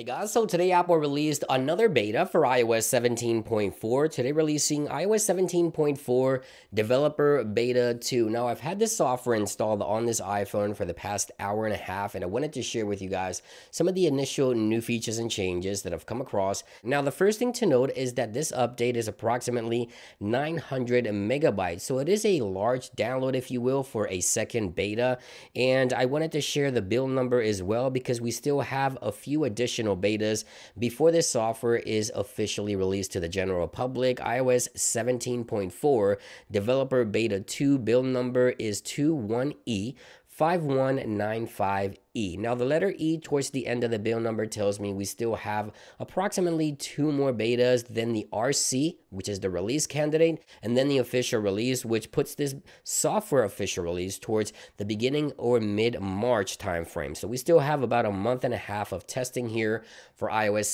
Hey guys, so today Apple released another beta for iOS 17.4. Today releasing iOS 17.4 Developer Beta 2. Now I've had this software installed on this iPhone for the past hour and a half and I wanted to share with you guys some of the initial new features and changes that I've come across. Now the first thing to note is that this update is approximately 900 megabytes. So it is a large download if you will for a second beta and I wanted to share the build number as well because we still have a few additional betas before this software is officially released to the general public. iOS 17.4 developer beta 2 build number is 21E 5195 E. Now, the letter E towards the end of the build number tells me we still have approximately two more betas than the RC, which is the release candidate, and then the official release, which puts this software official release towards the beginning or mid-March timeframe. So we still have about a month and a half of testing here for iOS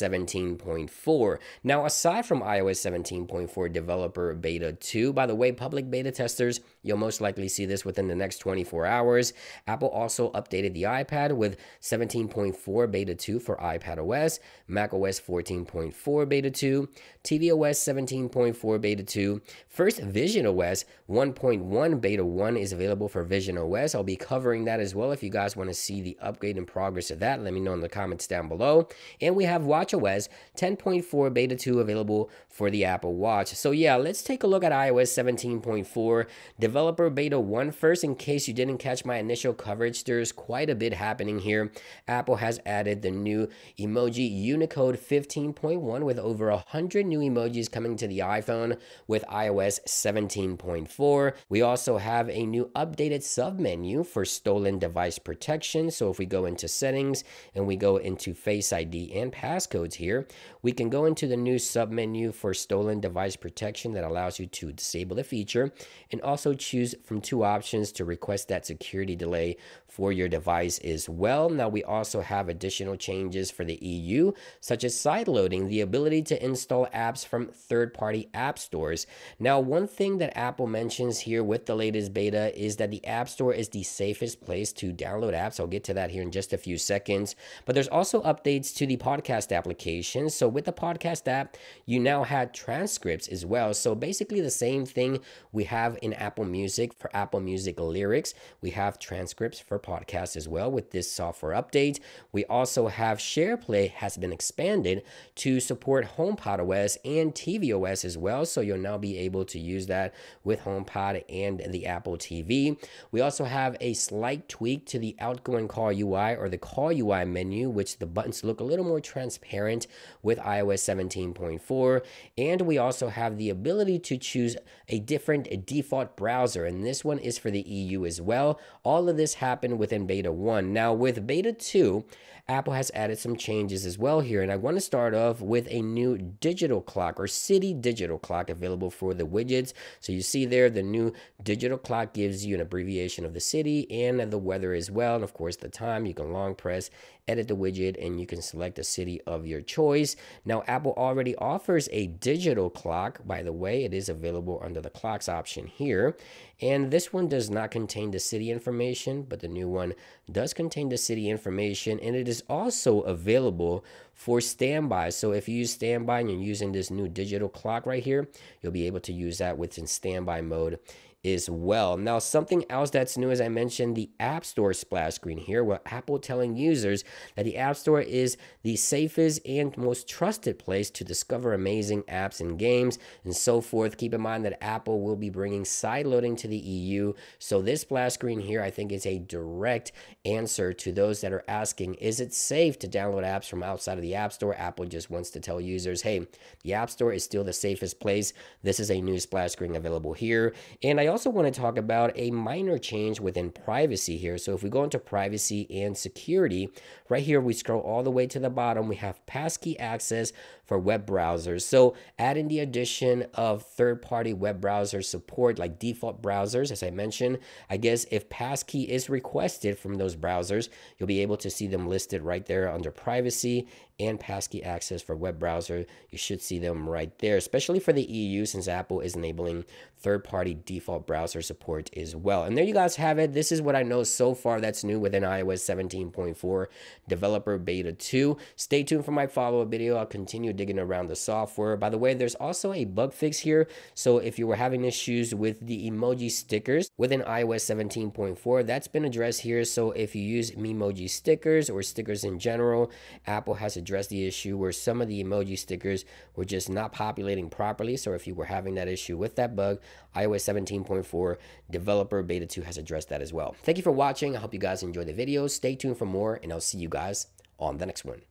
17.4. Now, aside from iOS 17.4 developer beta 2, by the way, public beta testers, you'll most likely see this within the next 24 hours. Apple also updated the iPad iPad with 17.4 beta 2 for iPad OS, Mac OS 14.4 beta 2, tvOS 17.4 beta 2, first Vision OS 1.1 beta 1 is available for Vision OS. I'll be covering that as well. If you guys want to see the upgrade and progress of that, let me know in the comments down below. And we have Watch WatchOS 10.4 beta 2 available for the Apple Watch. So yeah, let's take a look at iOS 17.4 developer beta 1 first in case you didn't catch my initial coverage. There's quite a bit happening happening here. Apple has added the new emoji Unicode 15.1 with over 100 new emojis coming to the iPhone with iOS 17.4. We also have a new updated submenu for stolen device protection. So if we go into settings and we go into Face ID and passcodes here, we can go into the new submenu for stolen device protection that allows you to disable the feature and also choose from two options to request that security delay for your device well. Now, we also have additional changes for the EU, such as side loading, the ability to install apps from third party app stores. Now, one thing that Apple mentions here with the latest beta is that the App Store is the safest place to download apps. I'll get to that here in just a few seconds. But there's also updates to the podcast application. So, with the podcast app, you now had transcripts as well. So, basically, the same thing we have in Apple Music for Apple Music lyrics. We have transcripts for podcasts as well with this software update. We also have SharePlay has been expanded to support HomePod OS and tvOS as well. So you'll now be able to use that with HomePod and the Apple TV. We also have a slight tweak to the outgoing call UI or the call UI menu, which the buttons look a little more transparent with iOS 17.4. And we also have the ability to choose a different default browser. And this one is for the EU as well. All of this happened within beta 1. Now, now, with Beta 2, Apple has added some changes as well here, and I want to start off with a new digital clock or city digital clock available for the widgets. So you see there, the new digital clock gives you an abbreviation of the city and the weather as well, and of course the time. You can long press, edit the widget, and you can select the city of your choice. Now, Apple already offers a digital clock, by the way, it is available under the clocks option here, and this one does not contain the city information, but the new one does contain the city information, and it is also available for standby. So if you use standby and you're using this new digital clock right here, you'll be able to use that within standby mode as well. Now, something else that's new, as I mentioned, the App Store splash screen here, where Apple telling users that the App Store is the safest and most trusted place to discover amazing apps and games and so forth. Keep in mind that Apple will be bringing side loading to the EU. So this splash screen here, I think, is a direct answer to those that are asking, is it safe to download apps from outside of the App Store? Apple just wants to tell users, hey, the App Store is still the safest place. This is a new splash screen available here. And I also want to talk about a minor change within privacy here. So if we go into privacy and security, right here we scroll all the way to the bottom, we have passkey access for web browsers. So adding the addition of third-party web browser support like default browsers, as I mentioned, I guess if passkey is requested from those browsers, you'll be able to see them listed right there under privacy and passkey access for web browser. You should see them right there, especially for the EU since Apple is enabling third-party default browser support as well. And there you guys have it. This is what I know so far that's new within iOS 17.4 Developer Beta 2. Stay tuned for my follow-up video. I'll continue digging around the software. By the way, there's also a bug fix here. So if you were having issues with the emoji stickers within iOS 17.4, that's been addressed here. So if you use Memoji stickers or stickers in general, Apple has addressed the issue where some of the emoji stickers were just not populating properly. So if you were having that issue with that bug, iOS 17.4 Developer Beta 2 has addressed that as well. Thank you for watching. I hope you guys enjoy the video. Stay tuned for more, and I'll see you guys on the next one.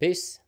Peace.